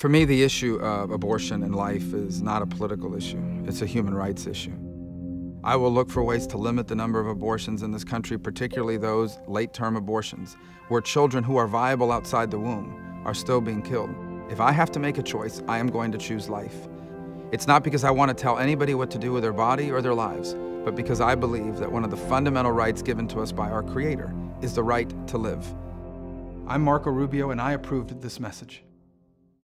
For me, the issue of abortion and life is not a political issue, it's a human rights issue. I will look for ways to limit the number of abortions in this country, particularly those late term abortions, where children who are viable outside the womb are still being killed. If I have to make a choice, I am going to choose life. It's not because I want to tell anybody what to do with their body or their lives, but because I believe that one of the fundamental rights given to us by our Creator is the right to live. I'm Marco Rubio, and I approved this message.